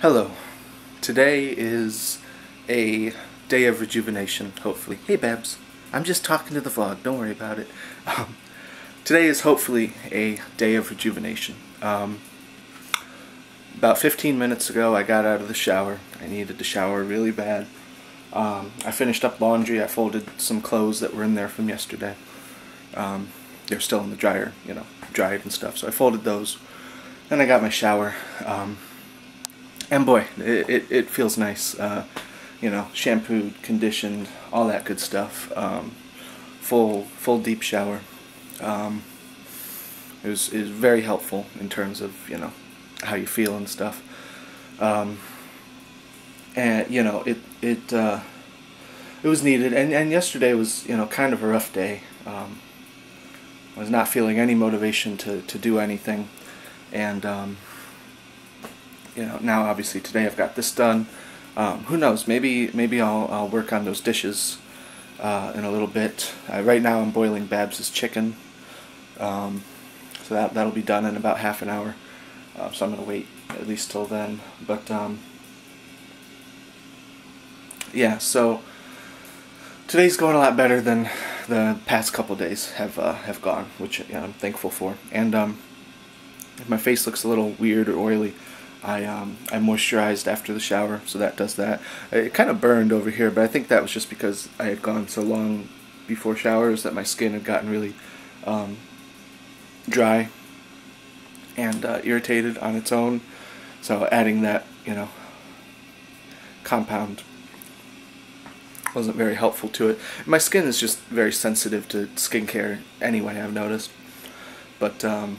Hello. Today is a day of rejuvenation, hopefully. Hey, Babs. I'm just talking to the vlog. Don't worry about it. Um, today is hopefully a day of rejuvenation. Um, about 15 minutes ago, I got out of the shower. I needed to shower really bad. Um, I finished up laundry. I folded some clothes that were in there from yesterday. Um, they're still in the dryer, you know, dried and stuff. So I folded those. Then I got my shower. And boy, it, it, it feels nice. Uh, you know, shampooed, conditioned, all that good stuff. Um, full full deep shower. Um, it was was very helpful in terms of you know how you feel and stuff. Um, and you know it it uh, it was needed. And and yesterday was you know kind of a rough day. Um, I was not feeling any motivation to to do anything, and um, you know, now obviously today I've got this done. Um, who knows? Maybe maybe I'll I'll work on those dishes uh, in a little bit. Uh, right now I'm boiling Babs's chicken, um, so that that'll be done in about half an hour. Uh, so I'm gonna wait at least till then. But um, yeah, so today's going a lot better than the past couple days have uh, have gone, which you know, I'm thankful for. And um, my face looks a little weird or oily, I um, I moisturized after the shower, so that does that. It kind of burned over here, but I think that was just because I had gone so long before showers that my skin had gotten really um, dry and uh, irritated on its own. So adding that, you know, compound wasn't very helpful to it. My skin is just very sensitive to skincare anyway. I've noticed, but um,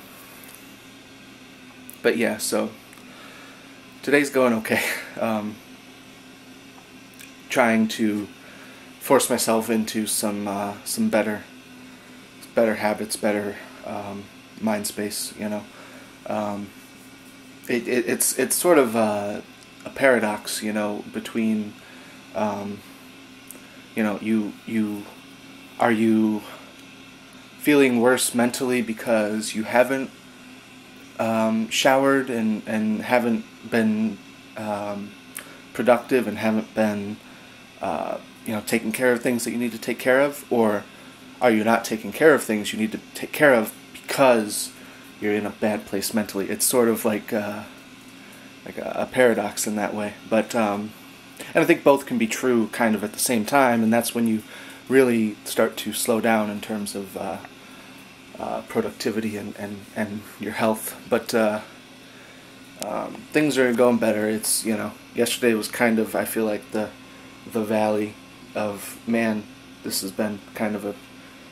but yeah, so today's going okay. Um, trying to force myself into some uh, some better better habits, better um, mind space. You know, um, it, it, it's it's sort of a, a paradox. You know, between um, you know you you are you feeling worse mentally because you haven't um, showered and, and haven't been um, productive and haven't been uh, you know taking care of things that you need to take care of, or are you not taking care of things you need to take care of because you're in a bad place mentally? It's sort of like uh, like a, a, paradox in that way, but um, and I think both can be true kind of at the same time, and that's when you really start to slow down in terms of uh, uh, productivity and, and, and your health. But uh, um, things are going better. It's you know yesterday was kind of I feel like the the valley of man. This has been kind of a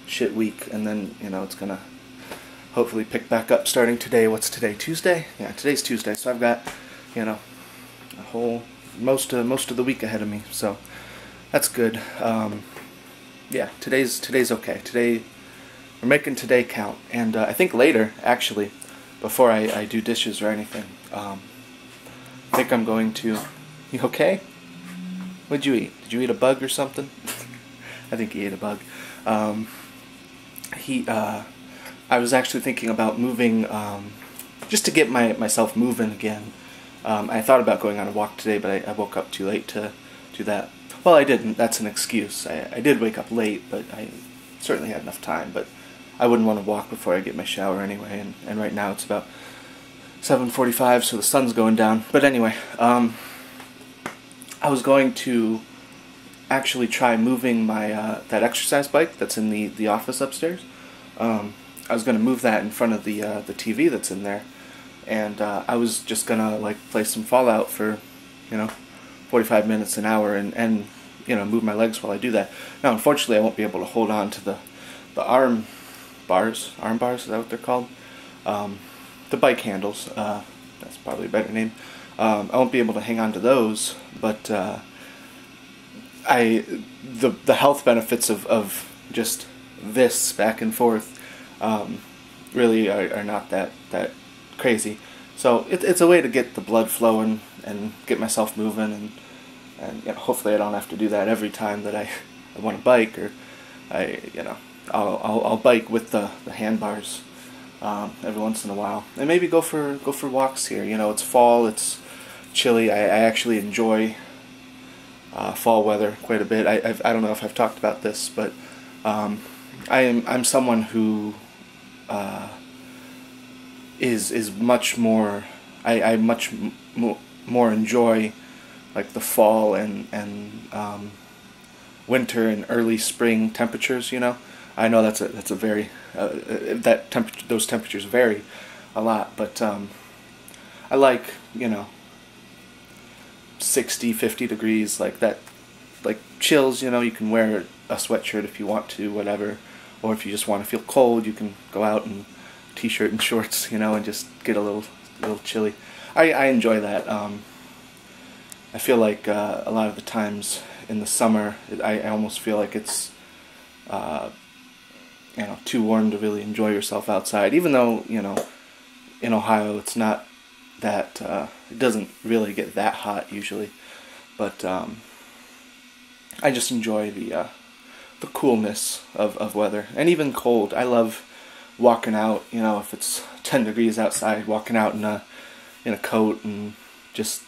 shit week, and then you know it's gonna hopefully pick back up starting today. What's today? Tuesday? Yeah, today's Tuesday. So I've got you know a whole most of most of the week ahead of me. So that's good. Um, yeah, today's today's okay. Today we're making today count. And uh, I think later, actually, before I, I do dishes or anything, um, I think I'm going to. You okay? What'd you eat? Did you eat a bug or something? I think he ate a bug. Um, he, uh, I was actually thinking about moving, um, just to get my myself moving again. Um, I thought about going on a walk today, but I, I, woke up too late to do that. Well, I didn't. That's an excuse. I, I did wake up late, but I certainly had enough time. But I wouldn't want to walk before I get my shower anyway, and, and right now it's about 7.45, so the sun's going down. But anyway, um, I was going to actually try moving my uh, that exercise bike that's in the, the office upstairs. Um, I was going to move that in front of the uh, the TV that's in there, and uh, I was just gonna like play some Fallout for, you know, 45 minutes an hour and and you know move my legs while I do that. Now, unfortunately, I won't be able to hold on to the the arm bars, arm bars, is that what they're called? Um, the bike handles, uh, that's probably a better name. Um, I won't be able to hang on to those, but uh, I the the health benefits of, of just this back and forth um, really are, are not that that crazy. So it, it's a way to get the blood flowing and get myself moving, and and you know, hopefully I don't have to do that every time that I, I want to bike or I you know I'll, I'll, I'll bike with the, the handbars um, every once in a while, and maybe go for go for walks here. You know, it's fall, it's chilly. I, I actually enjoy uh, fall weather quite a bit. I I've, I do not know if I've talked about this, but um, I am I'm someone who uh, is is much more. I, I much m- more enjoy like the fall and and um, winter and early spring temperatures. You know, I know that's a that's a very uh, uh that temperature those temperatures vary a lot, but um, I like you know 60, 50 degrees like that, like chills. You know, you can wear a sweatshirt if you want to, whatever, or if you just want to feel cold, you can go out and t-shirt and shorts, you know, and just get a little little chilly. I I enjoy that. Um, I feel like uh, a lot of the times in the summer, I, I almost feel like it's, uh, you know, too warm to really enjoy yourself outside. Even though you know, in Ohio, it's not that uh, it doesn't really get that hot usually, but um, I just enjoy the uh, the coolness of, of weather and even cold. I love walking out. You know, if it's ten degrees outside, walking out in a in a coat and just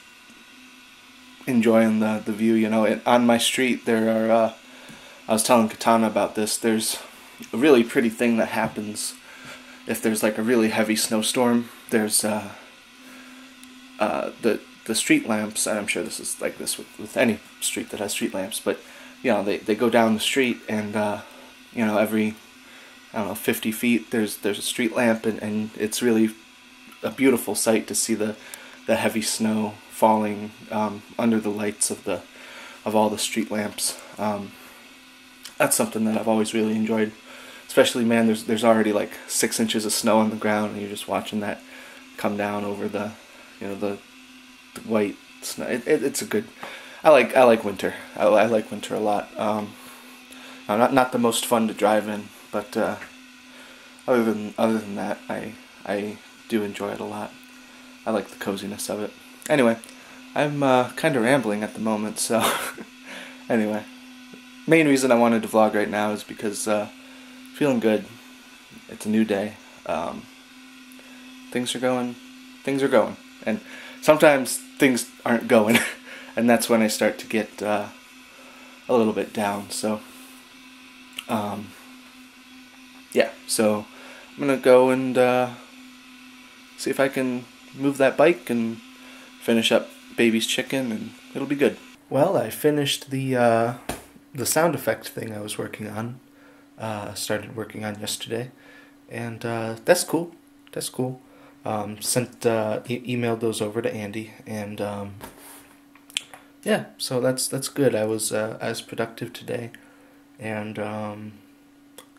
enjoying the, the view. You know, on my street there are. Uh, I was telling Katana about this. There's a really pretty thing that happens if there's like a really heavy snowstorm. There's uh, uh, the the street lamps, and I'm sure this is like this with, with any street that has street lamps, but you know they, they go down the street and uh, you know every I don't know 50 feet there's there's a street lamp and, and it's really a beautiful sight to see the the heavy snow falling um, under the lights of the of all the street lamps. Um, that's something that I've always really enjoyed. Especially, man, there's there's already like six inches of snow on the ground, and you're just watching that come down over the, you know, the, the white snow. It, it, it's a good. I like I like winter. I, I like winter a lot. Um, not not the most fun to drive in, but uh, other than other than that, I I do enjoy it a lot. I like the coziness of it. Anyway, I'm uh, kind of rambling at the moment, so anyway, main reason I wanted to vlog right now is because uh, feeling good. It's a new day. Um, things are going. Things are going, and sometimes things aren't going, and that's when I start to get uh, a little bit down. So, um, yeah. So I'm gonna go and uh, see if I can move that bike and finish up baby's chicken, and it'll be good. Well, I finished the uh, the sound effect thing I was working on. Uh, started working on yesterday, and uh, that's cool. That's cool. Um, sent uh, e- emailed those over to Andy, and um, yeah, so that's that's good. I was uh, as productive today, and um,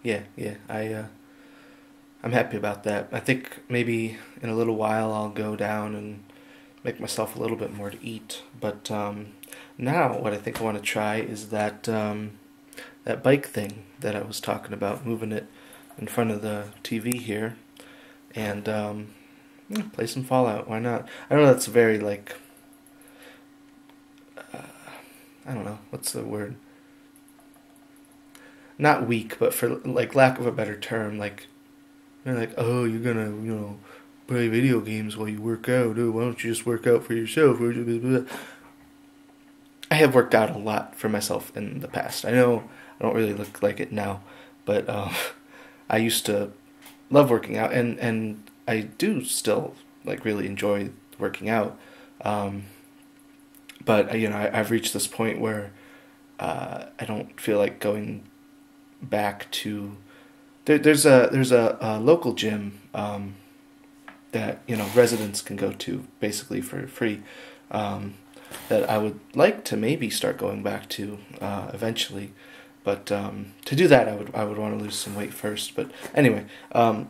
yeah, yeah, I uh, I'm happy about that. I think maybe in a little while I'll go down and make myself a little bit more to eat. But um, now, what I think I want to try is that um, that bike thing that I was talking about, moving it in front of the TV here, and um, play some Fallout. Why not? I know that's very like uh, I don't know what's the word. Not weak, but for like lack of a better term, like they're like, oh, you're gonna, you know, play video games while you work out. Oh, why don't you just work out for yourself? I have worked out a lot for myself in the past. I know I don't really look like it now, but uh, I used to love working out, and and I do still like really enjoy working out. Um, but you know, I, have reached this point where uh, I don't feel like going back to. There, there's a there's a, a local gym um, that you know residents can go to basically for free. Um, that I would like to maybe start going back to uh, eventually, but um, to do that I would I would want to lose some weight first. But anyway, um,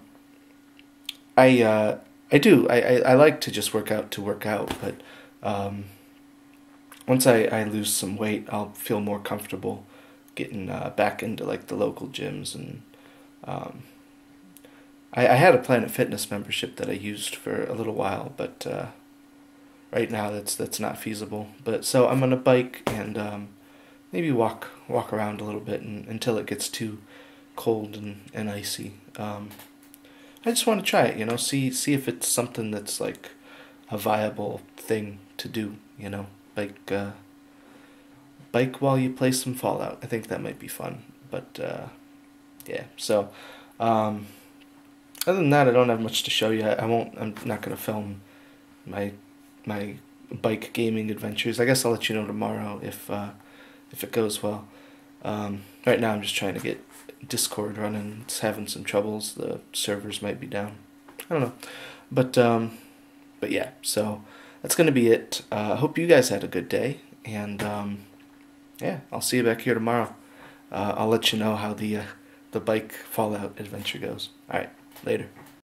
I uh, I do. I, I, I, like to just work out to work out, but um, once I, I lose some weight, I'll feel more comfortable getting uh, back into like the local gyms and um, I, I had a Planet Fitness membership that I used for a little while, but uh, right now that's that's not feasible. But so I'm gonna bike and um, maybe walk walk around a little bit and, until it gets too cold and, and icy. Um, I just want to try it, you know, see see if it's something that's like a viable thing to do. You know, bike uh, bike while you play some Fallout. I think that might be fun. But uh, yeah, so um, other than that, I don't have much to show you. I, won't. I'm not gonna film my my bike gaming adventures. I guess I'll let you know tomorrow if uh, if it goes well. Um, right now, I'm just trying to get Discord running. It's having some troubles. The servers might be down. I don't know, but um, but yeah. So that's gonna be it. I uh, hope you guys had a good day, and um, yeah, I'll see you back here tomorrow. Uh, I'll let you know how the uh, the bike Fallout adventure goes. All right, later.